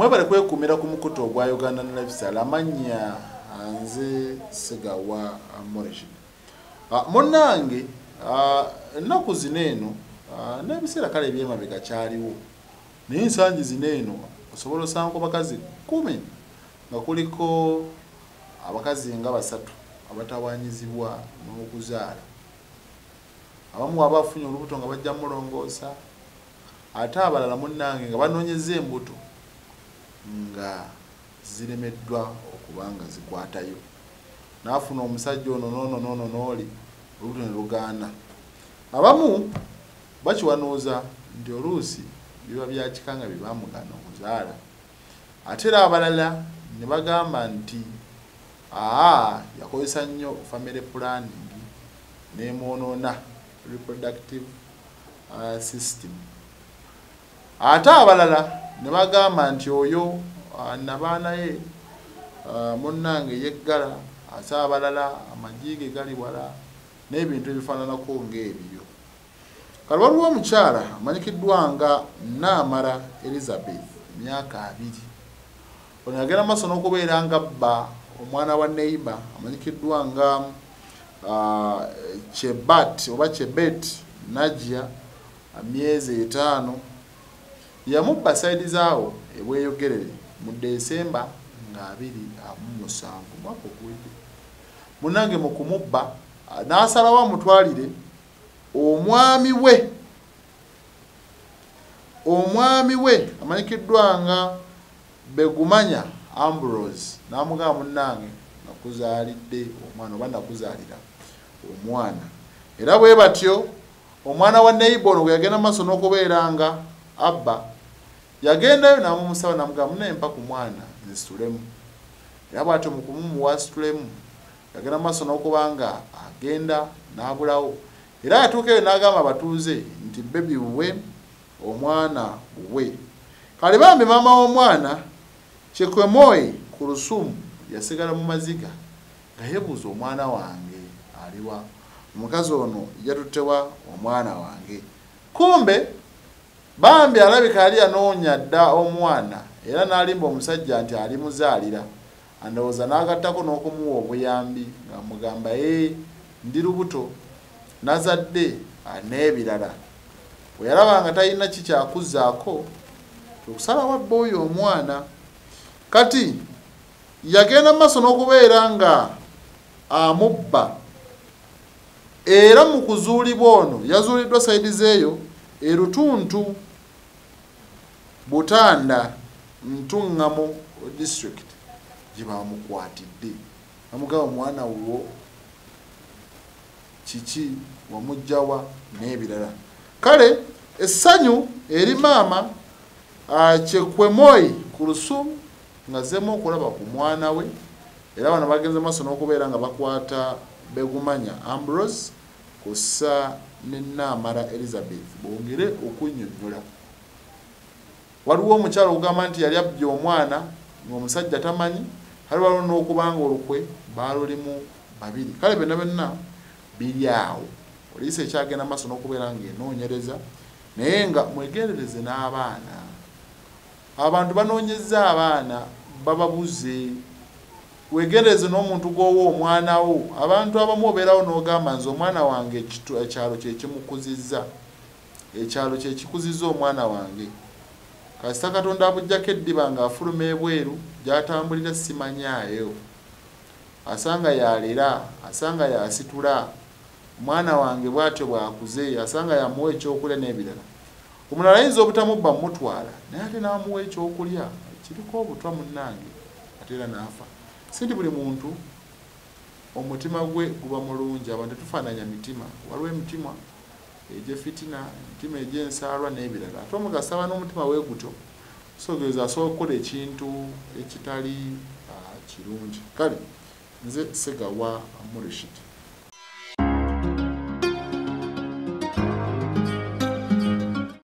mwebale kwekumira ku mukutu ogwa uganda ne lifestyle amannya nze segawa morishid munnange ah, ennaku zino eno ah, n'ebiseera kale ebyemabega kyaliwo. Naye ensangi zino eno osobola osanga ku bakazi kumi nga kuliko abakazi nga basatu abatawanyizibwa n'okuzaala. Abamu waba afunye olubuto nga bajja mulongoosa ate abalala munnange nga banoonyeza embuto nga ziremeddwa okuba nga zikwatayo. Naafuna omusajja ono noono noono nooli olubuto ne lugaana. Abamu bakiwanuuza nti oluusi biba byakika nga byebamugaana okuzaala ate era abalala ne bagamba nti aa yakozesa nnyo family planning nemwonoona reproductive uh, system. Ate abalala ne bagamba nti oyo uh, nabaanaye uh, munnange yeggala ate abalala amajiige gali wala n'ebintu ebifaananako ng'ebyo. Kale waliwo omukyala amanyikiddwa nga naamara elizabeth emyaka abiri. Ono yagenda maaso n'okubeera nga bba omwana wa neiba amanyikiddwa nga uh, chebat oba chebet najja myezi etaano. Yamubba saidi zaawo ebweyogerere mu desemba nga abiri amusanvu mwaka oguwedde munange mu kumubba n'asalawo amutwalire omwami we omwami we amanyikiddwa nga begumanya ambrose n'amugamba munnange nakuzaalidde omwana oba nakuzaalira omwana. Era bwe batyo omwana wa neighbor bwe yagenda maaso n'okubeera nga abba yagendayo n'amumusaba namugamba munaye mpa ku mwana nzisitulemu era bw'atyo mu kumumuwa asitulemu yagenda maaso n'okuba nga agenda n'abulawo. Era yatuukayo n'agamba abatuuze nti bebi we omwana we. Kale bambi maama w'omwana kyekwemoyi ku lusumu yasigala mu maziga nga yeebuuza omwana wange aliwa. Omukazi ono yatutewa omwana wange. Kumbe bambi alabika yali yanoonya dda omwana era n'alimba omusajja nti alimuzaalira. Andowooza n'agattako n'okumuwa obuyambi ng'amugamba ee ndi lubuto nazadde n'ebirala. Bwe yalaba nga talina kikyakuzaako okusalawo abba oyo omwana? Kati yagenda maaso n'okubeera nga amubba. Era mu kuzuulibwa ono yazuuliddwa saidi zeeyo erutuntu butanda ntuŋŋamo district gye bamukwatidde bamugamba omwana wo kiki wamugjawa n'ebirala. Kale essanyu eri maama kyekwemoyi ku lusumu nga zemu okulaba ku mwana we. Era bano bagenze maaso n'okubeera nga bakwata begumanya ambrose kussa ne naamara elizabeth bongere okunnyonnyola waliwo omukyalo okugamba nti yali abbye omwana ngaomusajja tamanyi kale waliwo n'okubanga olukwe baalulimu babiri. Kale byonna byonna biri awo. Oliisa ekyagenda maaso n'okubeera nga enoonyereza naye nga mwegendereze n'abaana. Abantu banoonyeza abaana bababuze. Wegendereze n'omuntu gwowa omwana wo. Abantu abamu obeerawo n'ogamba nze omwana wange ekyalo kyekimukuzizza ekyalo kyekikuzizza omwana wange kasita katonda abujjako eddiba ng'afuluma ebweru gyatambulira simanyaayo asanga yalera asanga yasitula. Omwana wange bw'atyo bw'akuze asanga yamuwa ekyokulya n'ebirala. Omulala ayinza obutamubba mumutwala naye ate n'amuwa ekyokulya. Kiriko obutwa munnange ate era n'afa. Si nti buli muntu omutima gwe guba mulungi abantu tetufaananya mitima waliwo emitima egyefitina emitima egyensaalwa n'ebirala. Ate omugasa aba n'omutima wee gutyo kisogereza asobola okukola ekintu ekitali kirungi. Kale nze segawa murishidi